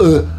うっ